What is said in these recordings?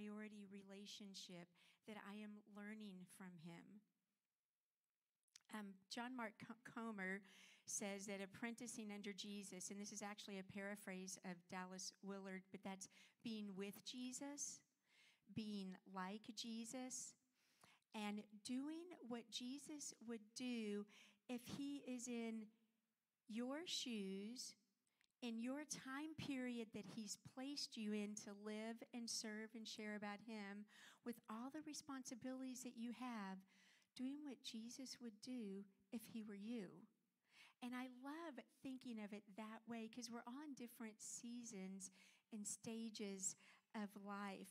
priority relationship that I am learning from Him. Um, John Mark Comer says that apprenticing under Jesus, and this is actually a paraphrase of Dallas Willard, but that's being with Jesus, being like Jesus, and doing what Jesus would do if he is in your shoes in your time period that He's placed you in to live and serve and share about Him with all the responsibilities that you have, doing what Jesus would do if He were you. And I love thinking of it that way because we're on different seasons and stages of life.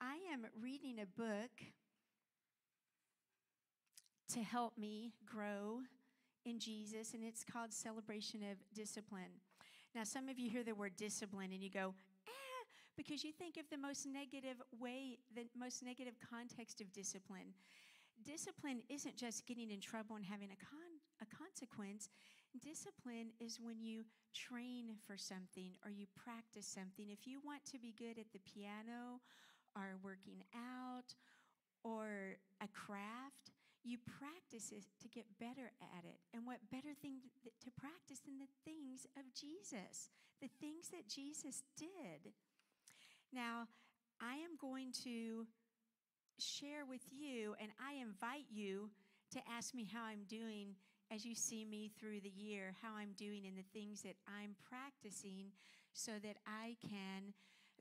I am reading a book to help me grow in Jesus, and it's called Celebration of Discipline. Now, some of you hear the word discipline and you go, eh, because you think of the most negative way, the most negative context of discipline. Discipline isn't just getting in trouble and having a, con- a consequence. Discipline is when you train for something or you practice something. If you want to be good at the piano or working out or a craft, you practice it to get better at it. And what better thing to practice than the things of Jesus, the things that Jesus did. Now, I am going to share with you, and I invite you to ask me how I'm doing as you see me through the year, how I'm doing in the things that I'm practicing so that I can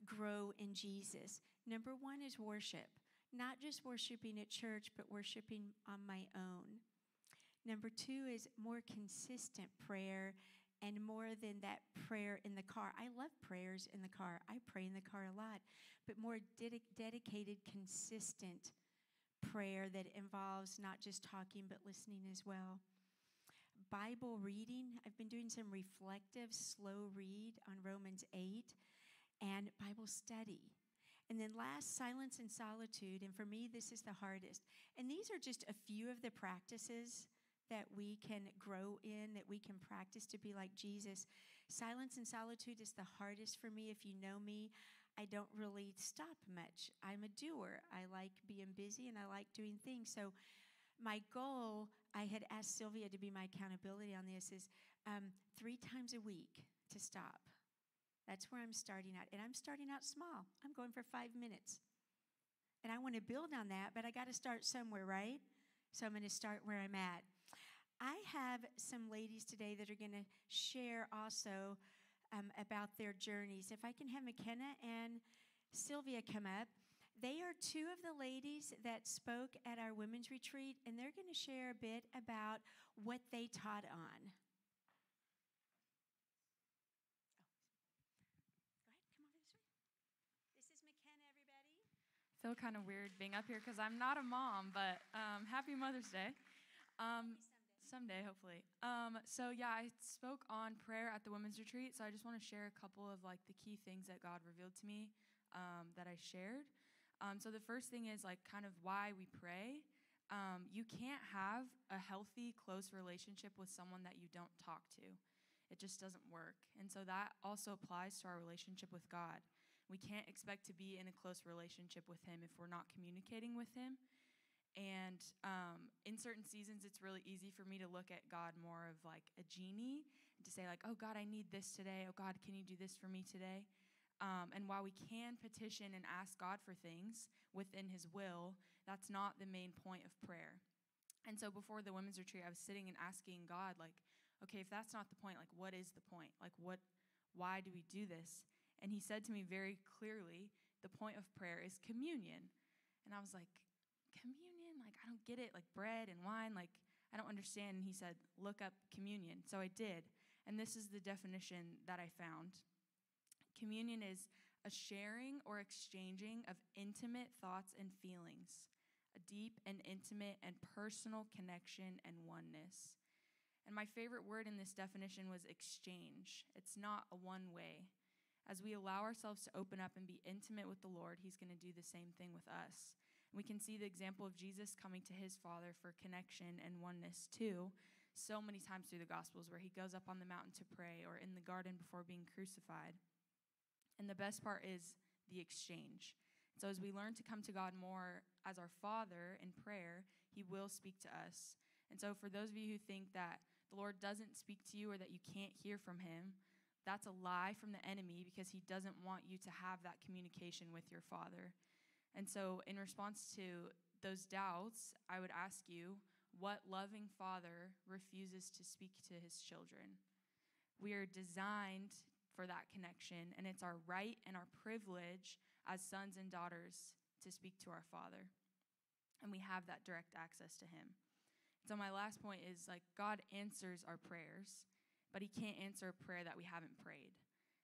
grow in Jesus. Number one is worship not just worshiping at church, but worshiping on my own. Number two is more consistent prayer and more than that prayer in the car. I love prayers in the car. I pray in the car a lot, but more ded- dedicated, consistent prayer that involves not just talking but listening as well. Bible reading. I've been doing some reflective, slow read on Romans 8 and Bible study. And then last, silence and solitude. And for me, this is the hardest. And these are just a few of the practices that we can grow in, that we can practice to be like Jesus. Silence and solitude is the hardest for me. If you know me, I don't really stop much. I'm a doer. I like being busy and I like doing things. So, my goal, I had asked Sylvia to be my accountability on this, is um, three times a week to stop. That's where I'm starting out. And I'm starting out small. I'm going for five minutes. And I want to build on that, but I got to start somewhere, right? So I'm going to start where I'm at. I have some ladies today that are going to share also um, about their journeys. If I can have McKenna and Sylvia come up. They are two of the ladies that spoke at our women's retreat, and they're going to share a bit about what they taught on. This is McKenna, everybody. I feel kind of weird being up here because I'm not a mom, but um, happy Mother's Day. Um, someday. someday. hopefully. Um, so yeah, I spoke on prayer at the women's retreat. So I just want to share a couple of like the key things that God revealed to me um, that I shared. Um, so the first thing is like kind of why we pray. Um, you can't have a healthy, close relationship with someone that you don't talk to. It just doesn't work. And so that also applies to our relationship with God. We can't expect to be in a close relationship with Him if we're not communicating with Him. And um, in certain seasons, it's really easy for me to look at God more of like a genie and to say, like, oh, God, I need this today. Oh, God, can you do this for me today? Um, and while we can petition and ask God for things within His will, that's not the main point of prayer. And so before the women's retreat, I was sitting and asking God, like, okay, if that's not the point, like, what is the point? Like, what, why do we do this? And he said to me very clearly, the point of prayer is communion. And I was like, communion? Like, I don't get it. Like, bread and wine, like, I don't understand. And he said, look up communion. So I did. And this is the definition that I found communion is a sharing or exchanging of intimate thoughts and feelings, a deep and intimate and personal connection and oneness. And my favorite word in this definition was exchange. It's not a one way as we allow ourselves to open up and be intimate with the Lord, He's going to do the same thing with us. And we can see the example of Jesus coming to His Father for connection and oneness too, so many times through the Gospels, where He goes up on the mountain to pray or in the garden before being crucified. And the best part is the exchange. So as we learn to come to God more as our Father in prayer, He will speak to us. And so for those of you who think that the Lord doesn't speak to you or that you can't hear from Him, that's a lie from the enemy because he doesn't want you to have that communication with your Father. And so, in response to those doubts, I would ask you, what loving father refuses to speak to his children? We are designed for that connection, and it's our right and our privilege as sons and daughters to speak to our Father. And we have that direct access to Him. So, my last point is like, God answers our prayers, but He can't answer a prayer that we haven't prayed.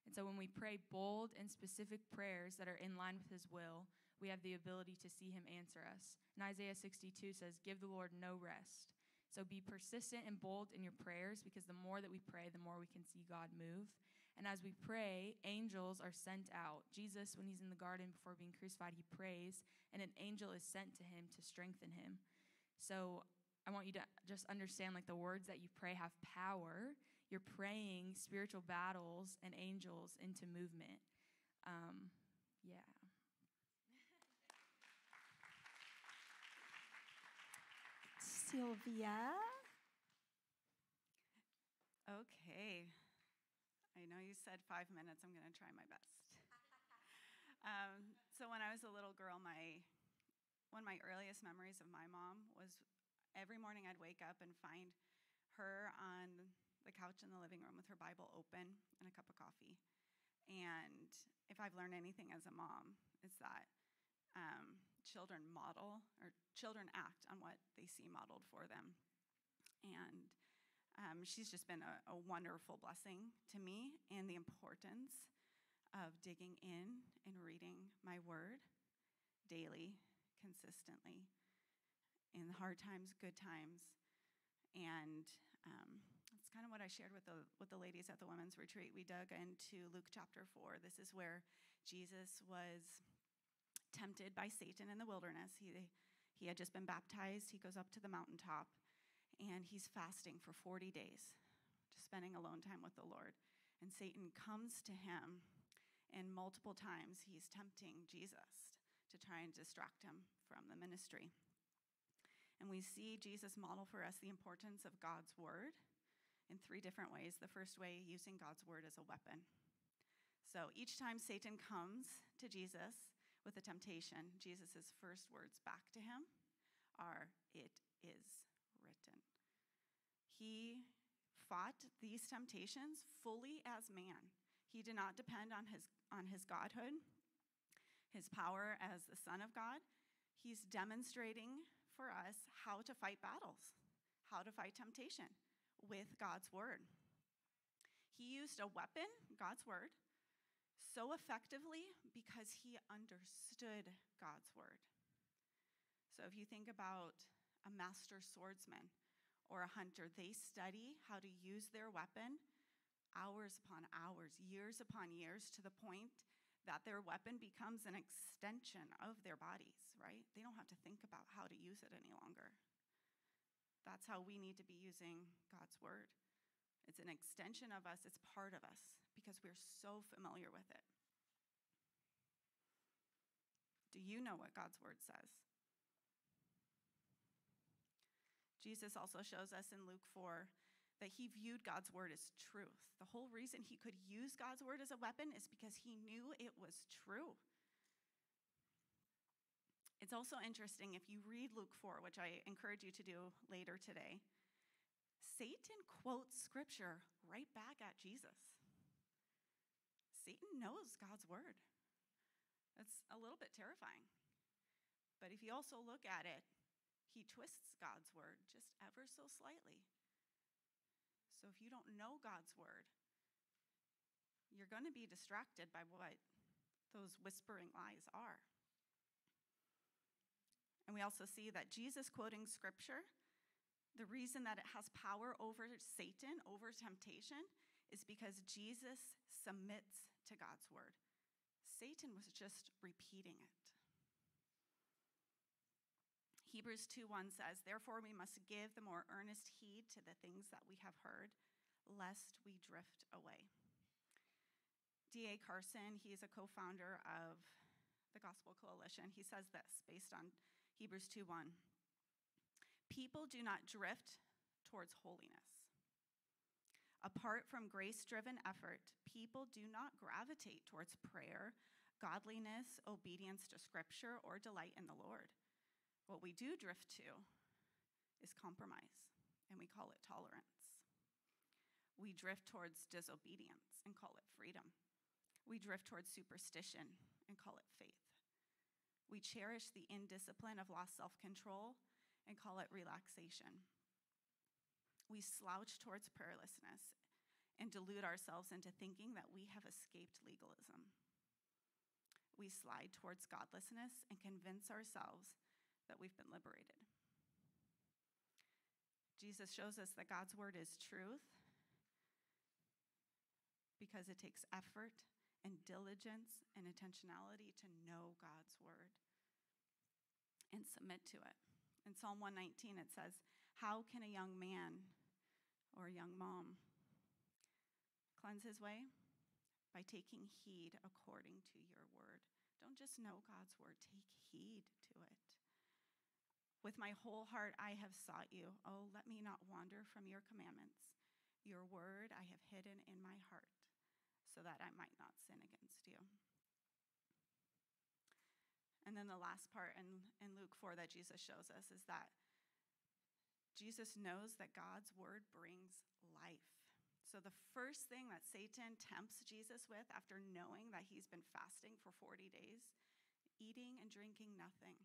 And so, when we pray bold and specific prayers that are in line with His will, we have the ability to see Him answer us. And Isaiah 62 says, Give the Lord no rest. So, be persistent and bold in your prayers because the more that we pray, the more we can see God move. And as we pray, angels are sent out. Jesus, when he's in the garden before being crucified, he prays, and an angel is sent to him to strengthen him. So I want you to just understand like the words that you pray have power. You're praying spiritual battles and angels into movement. Um, yeah. Sylvia. Okay. I know you said five minutes. I'm going to try my best. um, so when I was a little girl, my one of my earliest memories of my mom was every morning I'd wake up and find her on the couch in the living room with her Bible open and a cup of coffee. And if I've learned anything as a mom, it's that um, children model or children act on what they see modeled for them. And um, she's just been a, a, wonderful blessing to me and the importance of digging in and reading my word daily, consistently, in the hard times, good times. And um, kind of what I shared with the, with the ladies at the women's retreat. We dug into Luke chapter 4. This is where Jesus was tempted by Satan in the wilderness. He, he had just been baptized. He goes up to the mountaintop and he's fasting for 40 days, just spending alone time with the Lord. And Satan comes to him, and multiple times he's tempting Jesus to try and distract him from the ministry. And we see Jesus model for us the importance of God's word in three different ways. The first way, using God's word as a weapon. So each time Satan comes to Jesus with a temptation, Jesus' first words back to him are, It is written. He fought these temptations fully as man. He did not depend on his, on his godhood, his power as the Son of God. He's demonstrating for us how to fight battles, how to fight temptation with God's word. He used a weapon, God's word, so effectively because he understood God's word. So if you think about a master swordsman, or a hunter, they study how to use their weapon hours upon hours, years upon years, to the point that their weapon becomes an extension of their bodies, right? They don't have to think about how to use it any longer. That's how we need to be using God's word. It's an extension of us, it's part of us because we're so familiar with it. Do you know what God's word says? Jesus also shows us in Luke 4 that he viewed God's word as truth. The whole reason he could use God's word as a weapon is because he knew it was true. It's also interesting if you read Luke 4, which I encourage you to do later today, Satan quotes scripture right back at Jesus. Satan knows God's word. That's a little bit terrifying. But if you also look at it, he twists God's word just ever so slightly. So if you don't know God's word, you're going to be distracted by what those whispering lies are. And we also see that Jesus quoting scripture, the reason that it has power over Satan, over temptation, is because Jesus submits to God's word. Satan was just repeating it. Hebrews 2 1 says, Therefore, we must give the more earnest heed to the things that we have heard, lest we drift away. D.A. Carson, he's a co founder of the Gospel Coalition. He says this based on Hebrews 2 1. People do not drift towards holiness. Apart from grace driven effort, people do not gravitate towards prayer, godliness, obedience to Scripture, or delight in the Lord. What we do drift to is compromise, and we call it tolerance. We drift towards disobedience and call it freedom. We drift towards superstition and call it faith. We cherish the indiscipline of lost self control and call it relaxation. We slouch towards prayerlessness and delude ourselves into thinking that we have escaped legalism. We slide towards godlessness and convince ourselves that we've been liberated. Jesus shows us that God's word is truth because it takes effort and diligence and intentionality to know God's word and submit to it. In Psalm 119, it says, How can a young man or a young mom cleanse his way? By taking heed according to your word. Don't just know God's word, take heed to it. With my whole heart, I have sought you. Oh, let me not wander from your commandments. Your word I have hidden in my heart so that I might not sin against you. And then the last part in, in Luke 4 that Jesus shows us is that Jesus knows that God's word brings life. So, the first thing that Satan tempts Jesus with after knowing that he's been fasting for 40 days, eating and drinking nothing,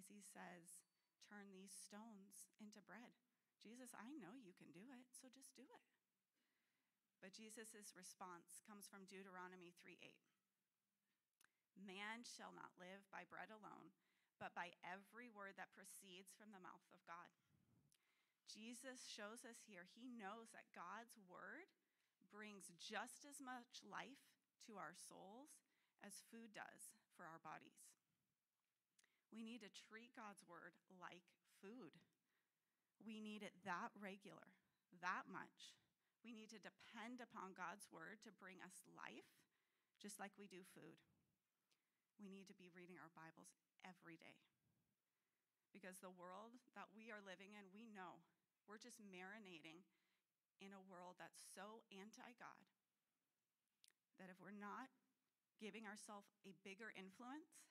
is he says, Turn these stones into bread. Jesus, I know you can do it, so just do it. But Jesus' response comes from Deuteronomy 3 8. Man shall not live by bread alone, but by every word that proceeds from the mouth of God. Jesus shows us here, he knows that God's word brings just as much life to our souls as food does for our bodies. We need to treat God's word like food. We need it that regular, that much. We need to depend upon God's word to bring us life, just like we do food. We need to be reading our Bibles every day. Because the world that we are living in, we know we're just marinating in a world that's so anti God that if we're not giving ourselves a bigger influence,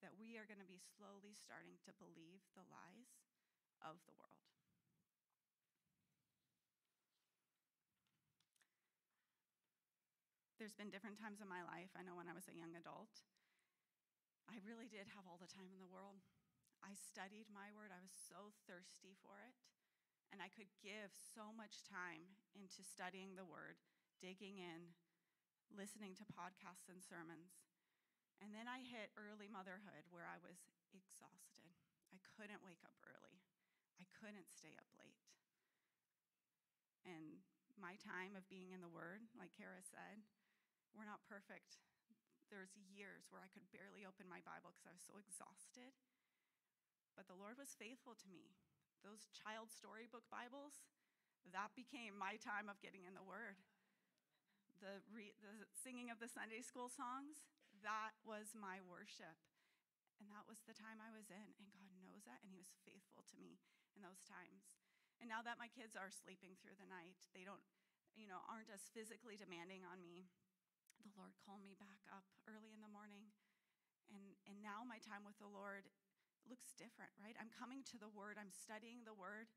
that we are going to be slowly starting to believe the lies of the world. There's been different times in my life. I know when I was a young adult, I really did have all the time in the world. I studied my word, I was so thirsty for it. And I could give so much time into studying the word, digging in, listening to podcasts and sermons. And then I hit early motherhood where I was exhausted. I couldn't wake up early, I couldn't stay up late. And my time of being in the Word, like Kara said, we're not perfect. There's years where I could barely open my Bible because I was so exhausted. But the Lord was faithful to me those child storybook Bibles, that became my time of getting in the Word. The, re- the singing of the Sunday school songs, that was my worship. And that was the time I was in. And God knows that. And He was faithful to me in those times. And now that my kids are sleeping through the night, they don't, you know, aren't as physically demanding on me. The Lord called me back up early in the morning. And, and now my time with the Lord looks different, right? I'm coming to the Word, I'm studying the Word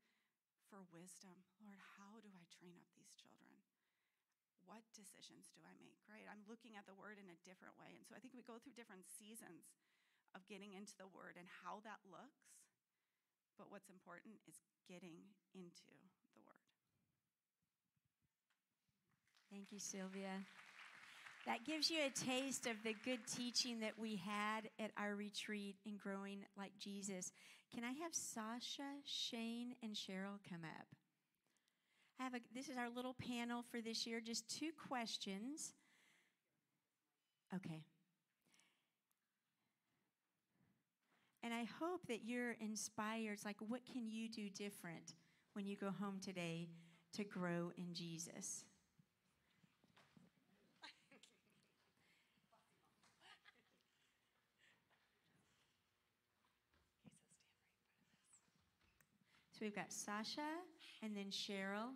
for wisdom. Lord, how do I train up these children? What decisions do I make, right? I'm looking at the Word in a different way. And so I think we go through different seasons of getting into the Word and how that looks. But what's important is getting into the Word. Thank you, Sylvia. That gives you a taste of the good teaching that we had at our retreat in Growing Like Jesus. Can I have Sasha, Shane, and Cheryl come up? I have a, this is our little panel for this year, just two questions. Okay. And I hope that you're inspired. It's like, what can you do different when you go home today to grow in Jesus? So we've got Sasha, and then Cheryl,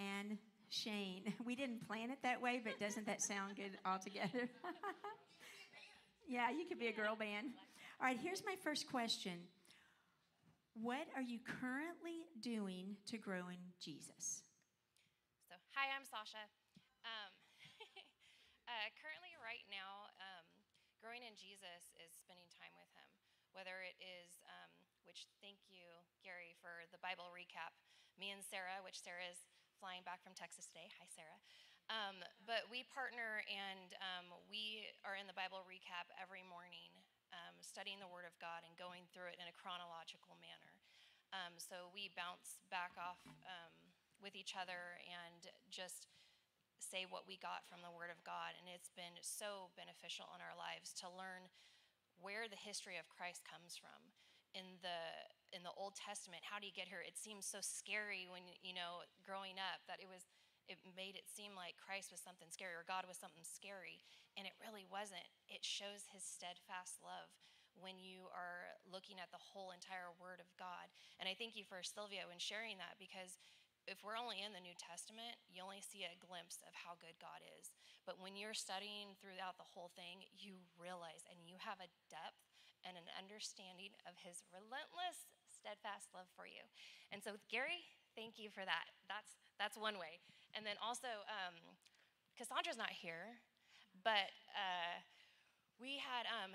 and Shane. We didn't plan it that way, but doesn't that sound good altogether? yeah, you could be a girl band. All right, here's my first question What are you currently doing to grow in Jesus? So, hi, I'm Sasha. Um, uh, currently, right now, um, growing in Jesus is spending time with Him. Whether it is, which thank you, Gary, for the Bible recap. Me and Sarah, which Sarah is flying back from Texas today. Hi, Sarah. Um, but we partner and um, we are in the Bible recap every morning, um, studying the Word of God and going through it in a chronological manner. Um, so we bounce back off um, with each other and just say what we got from the Word of God. And it's been so beneficial in our lives to learn where the history of Christ comes from. In the in the Old Testament, how do you get here? It seems so scary when you know growing up that it was it made it seem like Christ was something scary or God was something scary, and it really wasn't. It shows his steadfast love when you are looking at the whole entire word of God. And I thank you for Sylvia in sharing that because if we're only in the New Testament, you only see a glimpse of how good God is. But when you're studying throughout the whole thing, you realize and you have a depth and an understanding of his relentless, steadfast love for you. And so, Gary, thank you for that. That's, that's one way. And then also, um, Cassandra's not here, but uh, we had um,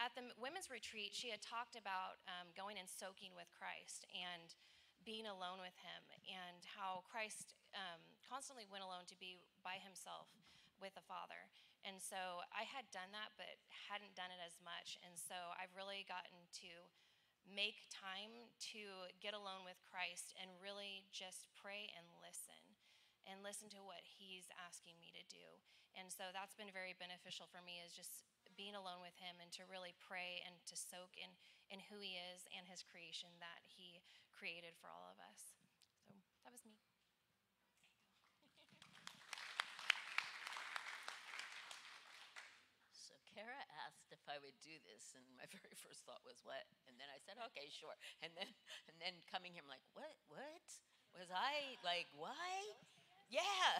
at the women's retreat, she had talked about um, going and soaking with Christ and being alone with him and how Christ um, constantly went alone to be by himself with the Father. And so I had done that, but hadn't done it as much. And so I've really gotten to make time to get alone with Christ and really just pray and listen and listen to what he's asking me to do. And so that's been very beneficial for me is just being alone with him and to really pray and to soak in, in who he is and his creation that he created for all of us. So that was me. Kara asked if I would do this, and my very first thought was, "What?" And then I said, "Okay, sure." And then, and then coming here, I'm like, "What? What? Was I like why?" Yeah.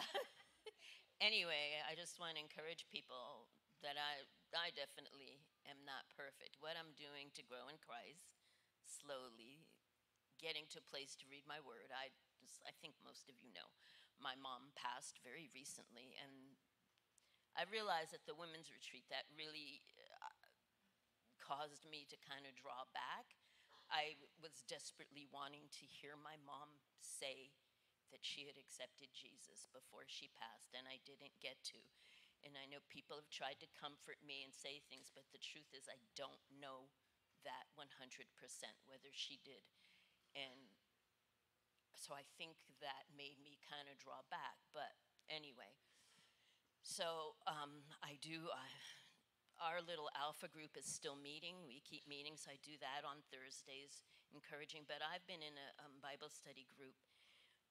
anyway, I just want to encourage people that I, I definitely am not perfect. What I'm doing to grow in Christ, slowly, getting to a place to read my word. I, just, I think most of you know, my mom passed very recently, and I realized at the women's retreat that really caused me to kind of draw back. I was desperately wanting to hear my mom say that she had accepted Jesus before she passed, and I didn't get to. And I know people have tried to comfort me and say things, but the truth is, I don't know that 100% whether she did. And so I think that made me kind of draw back. But anyway, so um, I do. Our little alpha group is still meeting. We keep meeting, so I do that on Thursdays, encouraging. But I've been in a um, Bible study group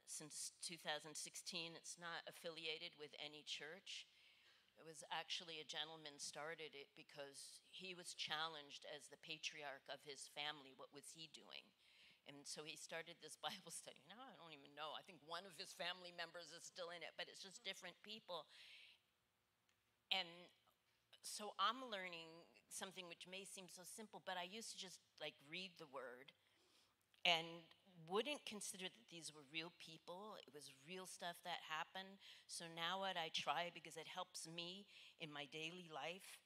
since 2016. It's not affiliated with any church. It was actually a gentleman started it because he was challenged as the patriarch of his family. What was he doing? And so he started this Bible study. Now I don't even know. I think one of his family members is still in it, but it's just different people. And so I'm learning something which may seem so simple, but I used to just like read the word and wouldn't consider that these were real people. It was real stuff that happened. So now what I try, because it helps me in my daily life,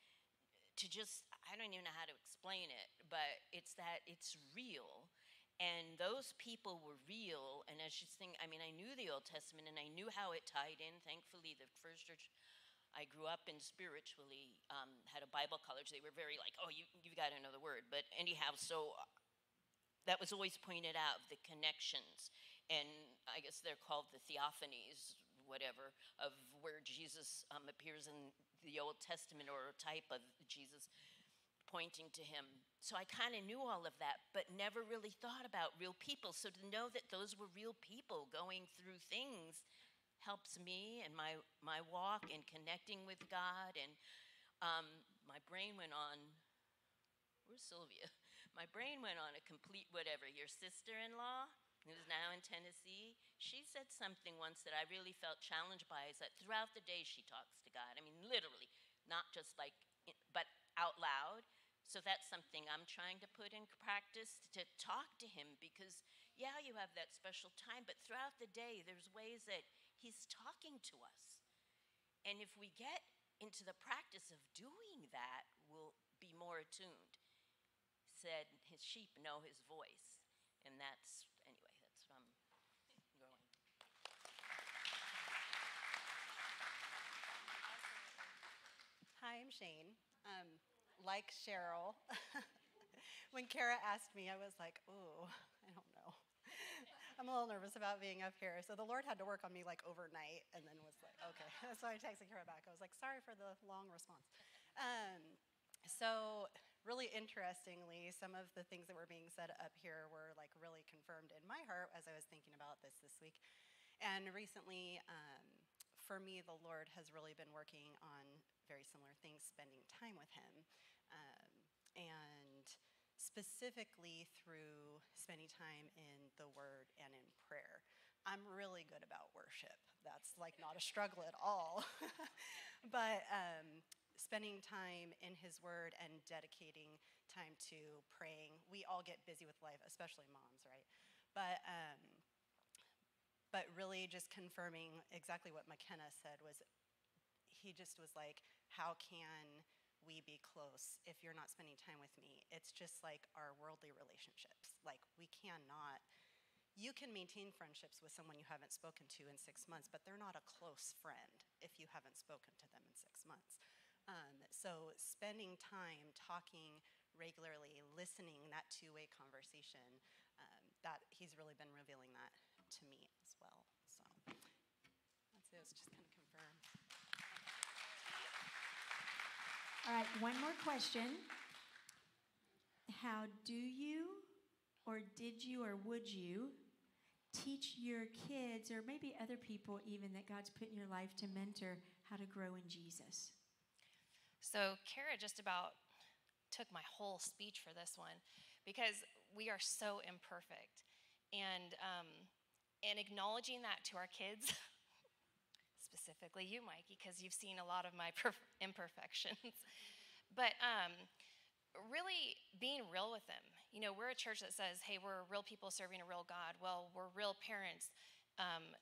to just, I don't even know how to explain it, but it's that it's real. And those people were real. And as you think, I mean, I knew the Old Testament and I knew how it tied in. Thankfully, the first church I grew up in spiritually, um, had a Bible college. They were very like, oh, you, you've got another word. But anyhow, so uh, that was always pointed out the connections. And I guess they're called the theophanies, whatever, of where Jesus um, appears in the Old Testament or a type of Jesus pointing to him. So I kind of knew all of that, but never really thought about real people. So to know that those were real people going through things helps me and my, my walk and connecting with God. And um, my brain went on, where's Sylvia? My brain went on a complete whatever. Your sister in law? who's now in Tennessee, she said something once that I really felt challenged by is that throughout the day she talks to God. I mean, literally, not just like, but out loud. So that's something I'm trying to put in practice to talk to Him because, yeah, you have that special time, but throughout the day, there's ways that He's talking to us. And if we get into the practice of doing that, we'll be more attuned. Said his sheep know his voice. And that's, anyway, that's what I'm going. Hi, I'm Shane. Um, like Cheryl, when Kara asked me, I was like, "Oh, know. I'm a little nervous about being up here." So the Lord had to work on me like overnight, and then was like, "Okay." so I texted Kara back. I was like, "Sorry for the long response." Um, so really interestingly, some of the things that were being said up here were like really confirmed in my heart as I was thinking about this this week. And recently, um, for me, the Lord has really been working on very similar things, spending time with Him. Um, and specifically through spending time in the Word and in prayer. I'm really good about worship. That's like not a struggle at all. but um, spending time in His Word and dedicating time to praying, we all get busy with life, especially moms, right? But um, but really just confirming exactly what McKenna said was he just was like, How can we be close if you're not spending time with me? It's just like our worldly relationships. Like, we cannot, you can maintain friendships with someone you haven't spoken to in six months, but they're not a close friend if you haven't spoken to them in six months. Um, so, spending time talking regularly, listening, that two way conversation, um, that he's really been revealing that to me as well. So that's it. It's just kind of confirmed. All right, one more question. How do you, or did you, or would you teach your kids, or maybe other people even that God's put in your life to mentor how to grow in Jesus? So, Kara just about took my whole speech for this one because we are so imperfect. And, um, and acknowledging that to our kids, specifically you, Mikey, because you've seen a lot of my perf- imperfections. but um, really being real with them. You know, we're a church that says, hey, we're real people serving a real God. Well, we're real parents um,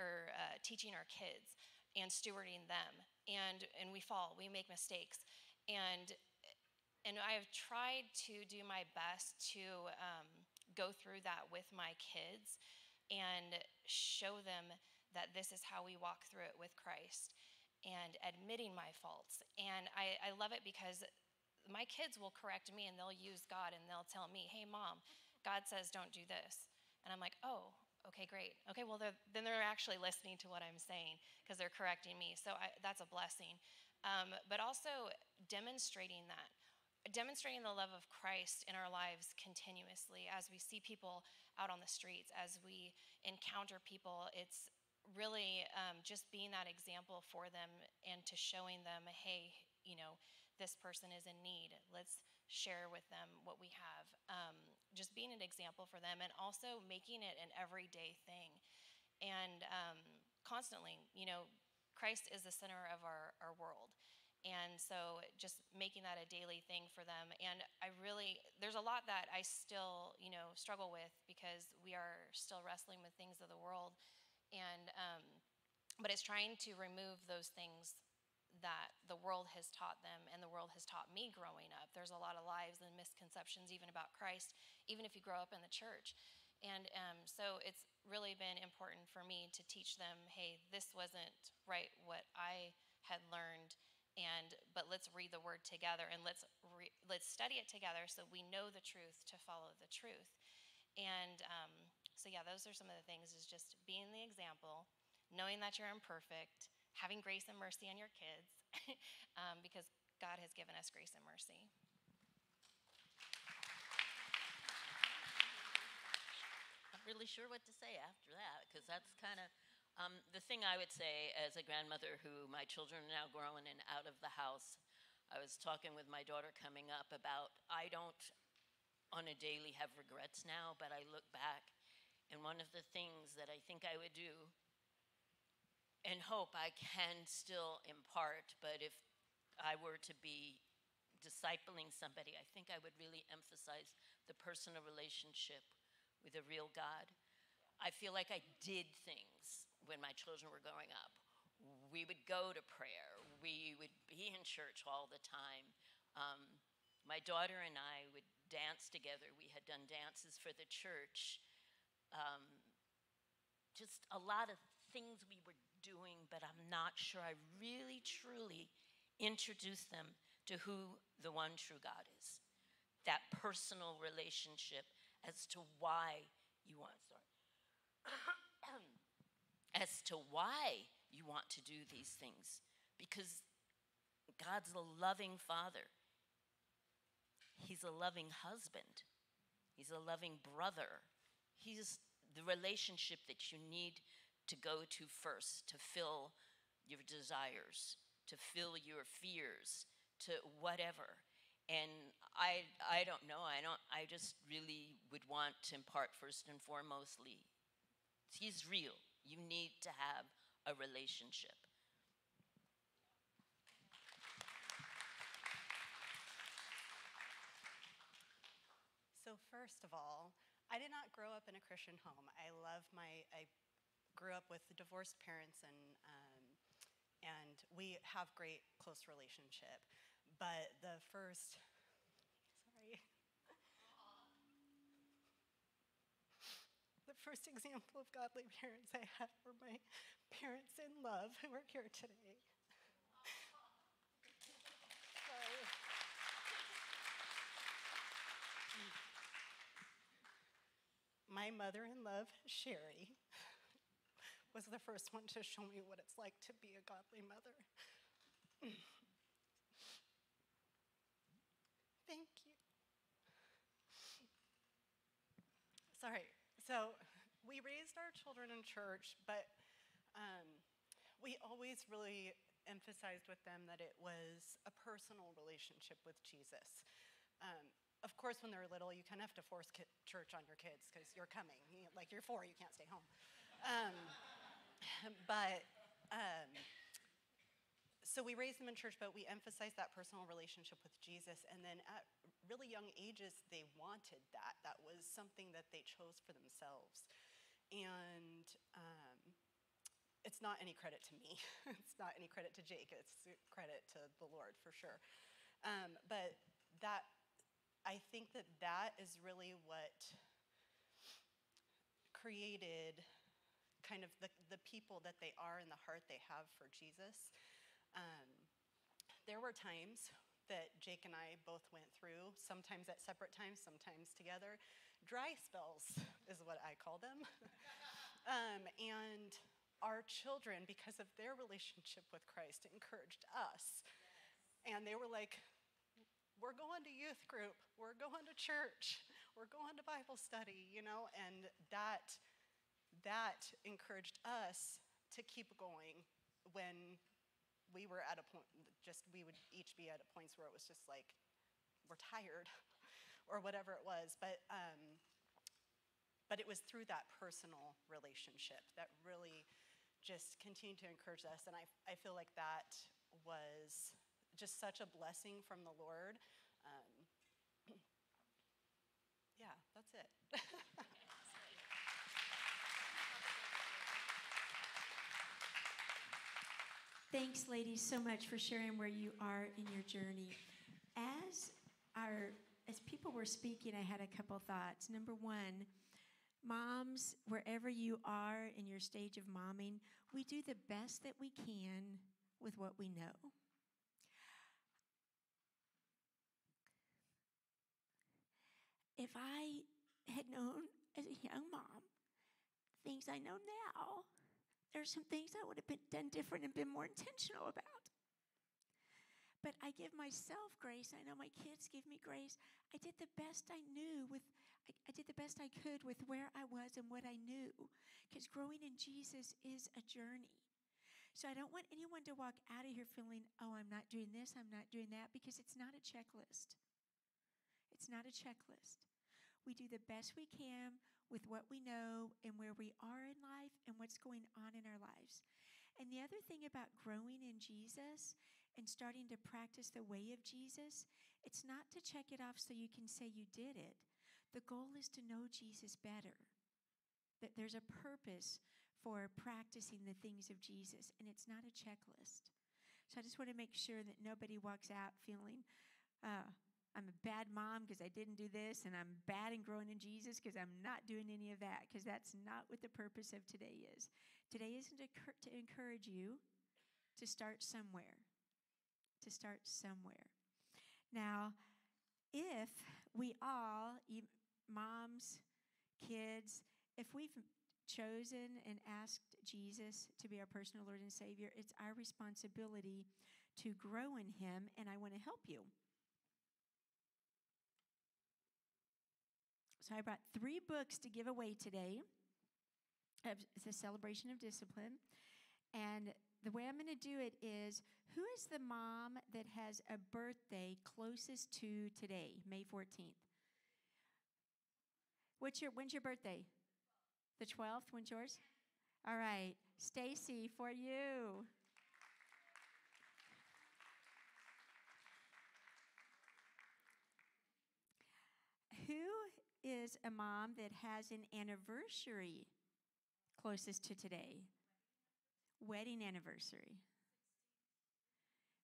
or uh, teaching our kids and stewarding them. And, and we fall, we make mistakes. And, and I have tried to do my best to um, go through that with my kids and show them that this is how we walk through it with Christ and admitting my faults. And I, I love it because my kids will correct me and they'll use God and they'll tell me, hey, mom, God says don't do this. And I'm like, oh, okay, great. Okay, well, they're, then they're actually listening to what I'm saying because they're correcting me. So I, that's a blessing. Um, but also demonstrating that, demonstrating the love of Christ in our lives continuously as we see people out on the streets, as we encounter people. It's really um, just being that example for them and to showing them, hey, you know, this person is in need. Let's share with them what we have. Um, just being an example for them and also making it an everyday thing. And um, constantly, you know, Christ is the center of our, our world. And so just making that a daily thing for them. And I really, there's a lot that I still, you know, struggle with because we are still wrestling with things of the world and um, but it's trying to remove those things that the world has taught them and the world has taught me growing up. There's a lot of lies and misconceptions even about Christ, even if you grow up in the church. And um, so it's really been important for me to teach them, hey, this wasn't right what I had learned, and but let's read the word together and let's re- let's study it together so we know the truth to follow the truth. And um, so, yeah, those are some of the things is just being the example, knowing that you're imperfect, having grace and mercy on your kids, um, because God has given us grace and mercy. I'm really sure what to say after that because that's kind of um, the thing I would say as a grandmother who my children are now growing and out of the house. I was talking with my daughter coming up about I don't on a daily have regrets now, but I look back And one of the things that I think I would do and hope I can still impart, but if I were to be discipling somebody, I think I would really emphasize the personal relationship with a real God. I feel like I did things when my children were growing up. We would go to prayer, we would be in church all the time. Um, my daughter and I would dance together. We had done dances for the church. Um, just a lot of things we were doing, but I'm not sure I really, truly introduced them to who the one true God is. That personal relationship as to why you want, sorry, as to why you want to do these things. Because God's a loving father, He's a loving husband, He's a loving brother. He's the relationship that you need to go to first to fill your desires, to fill your fears, to whatever. And I, I don't know. I don't. I just really would want to impart first and foremostly. He's real. You need to have a relationship. So first of all, I did not grow up in a Christian home. I love my. I grew up with divorced parents, and um, and we have great close relationship. But the first, sorry, the first example of godly parents I had were my parents in love who are here today. Sorry. My mother in love, Sherry, was the first one to show me what it's like to be a godly mother. Thank you. Sorry. So we raised our children in church, but um, we always really emphasized with them that it was a personal relationship with Jesus. Um, of course, when they're little, you kind of have to force ki- church on your kids because you're coming. You, like you're four, you can't stay home. Um, but um, so we raised them in church, but we emphasized that personal relationship with Jesus. And then at really young ages, they wanted that. That was something that they chose for themselves. And um, it's not any credit to me. it's not any credit to Jake. It's credit to the Lord for sure. Um, but that, I think that that is really what created kind of the, the people that they are and the heart they have for Jesus. Um, there were times that Jake and I both went through, sometimes at separate times, sometimes together. Dry spells is what I call them. um, and our children, because of their relationship with Christ, encouraged us. And they were like, we're going to youth group, we're going to church, we're going to Bible study, you know, and that that encouraged us to keep going when we were at a point just we would each be at a points where it was just like we're tired or whatever it was but um, but it was through that personal relationship that really just continued to encourage us and i, I feel like that was just such a blessing from the lord um, yeah that's it Thanks, ladies, so much for sharing where you are in your journey. As our as people were speaking, I had a couple thoughts. Number one, moms, wherever you are in your stage of momming, we do the best that we can with what we know. If I had known as a young mom things I know now, there's some things I would have been done different and been more intentional about. But I give myself grace. I know my kids give me grace. I did the best I knew with I, I did the best I could with where I was and what I knew. Because growing in Jesus is a journey. So I don't want anyone to walk out of here feeling, oh, I'm not doing this, I'm not doing that, because it's not a checklist. It's not a checklist. We do the best we can with what we know and where we are in life and what's going on in our lives. And the other thing about growing in Jesus and starting to practice the way of Jesus, it's not to check it off so you can say you did it. The goal is to know Jesus better. That there's a purpose for practicing the things of Jesus, and it's not a checklist. So I just want to make sure that nobody walks out feeling, uh, I'm a bad mom because I didn't do this, and I'm bad in growing in Jesus because I'm not doing any of that, because that's not what the purpose of today is. Today isn't to, encourage you to start somewhere, to start somewhere. Now, if we all, moms, kids, if we've chosen and asked Jesus to be our personal Lord and Savior, it's our responsibility to grow in Him, and I want to help you. So I brought three books to give away today. It's a celebration of discipline. And the way I'm going to do it is who is the mom that has a birthday closest to today, May 14th? What's your, when's your birthday? The 12th? When's yours? All right. Stacy, for you. Who is a mom that has an anniversary closest to today? Wedding anniversary.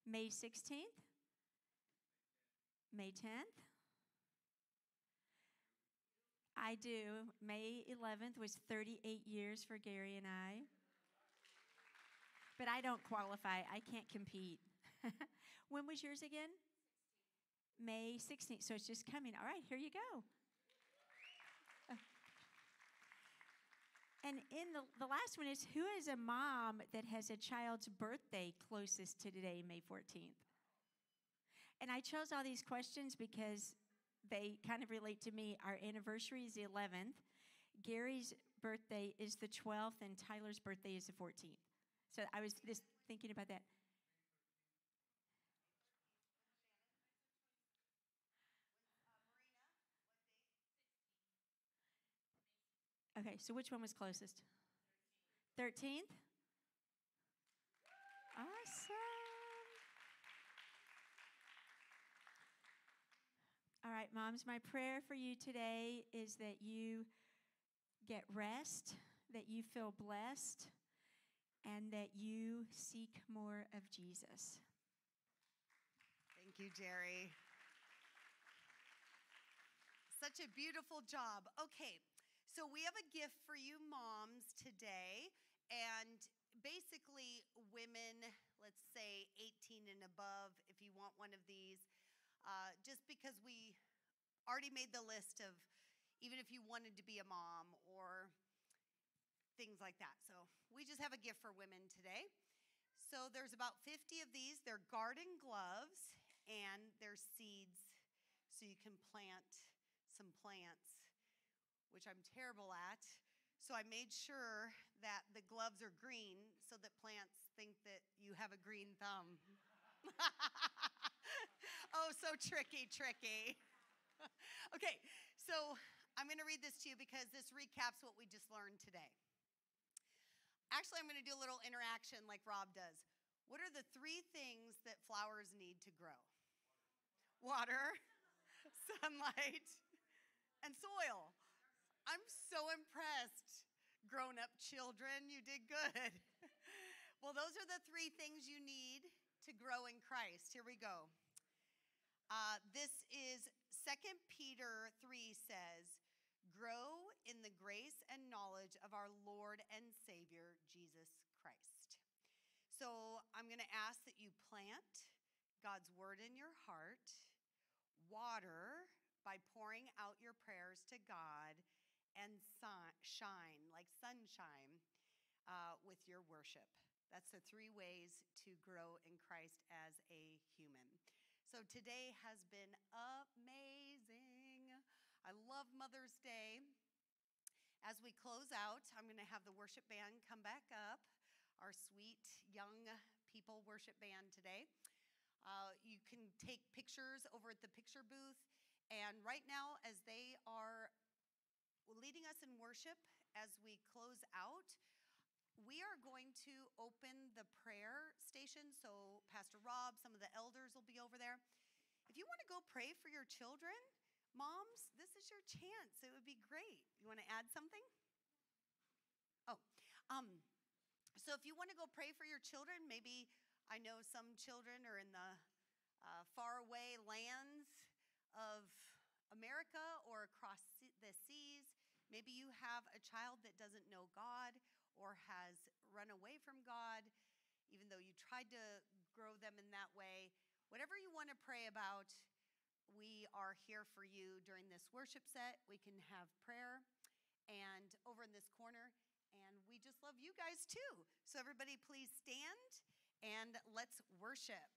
May 16th? May 10th? I do. May 11th was 38 years for Gary and I. But I don't qualify. I can't compete. when was yours again? May 16th. So it's just coming. All right, here you go. And in the, the last one is who is a mom that has a child's birthday closest to today, May 14th? And I chose all these questions because they kind of relate to me. Our anniversary is the 11th. Gary's birthday is the 12th, and Tyler's birthday is the 14th. So I was just thinking about that. Okay, so which one was closest? 13th? Awesome. All right, moms, my prayer for you today is that you get rest, that you feel blessed, and that you seek more of Jesus. Thank you, Jerry. Such a beautiful job. Okay, so we have a gift for you moms today, and basically, women, let's say 18 and above, if you want one of these, uh, just because we already made the list of even if you wanted to be a mom or things like that. So we just have a gift for women today. So there's about 50 of these. They're garden gloves and they're seeds so you can plant some plants, which I'm terrible at. So I made sure that the gloves are green so that plants think that you have a green thumb. oh, so tricky, tricky. okay, so I'm going to read this to you because this recaps what we just learned today. Actually, I'm going to do a little interaction like Rob does. What are the three things that flowers need to grow? Water, sunlight, and soil. I'm so impressed. Grown up children, you did good. well, those are the three things you need to grow in Christ. Here we go. Uh, this is 2 Peter 3 says, Grow in the grace and knowledge of our Lord and Savior, Jesus Christ. So I'm going to ask that you plant God's word in your heart, water by pouring out your prayers to God, and shine like sunshine uh, with your worship. That's the three ways to grow in Christ as a human. So today has been amazing. I love Mother's Day. As we close out, I'm going to have the worship band come back up, our sweet young people worship band today. Uh, you can take pictures over at the picture booth. And right now, as they are leading us in worship as we close out. We are going to open the prayer station. So, Pastor Rob, some of the elders will be over there. If you want to go pray for your children, moms, this is your chance. It would be great. You want to add something? Oh, um, so if you want to go pray for your children, maybe I know some children are in the uh, faraway lands of America or across the seas. Maybe you have a child that doesn't know God or has run away from God, even though you tried to grow them in that way. Whatever you want to pray about, we are here for you during this worship set. We can have prayer and over in this corner. And we just love you guys too. So, everybody, please stand and let's worship.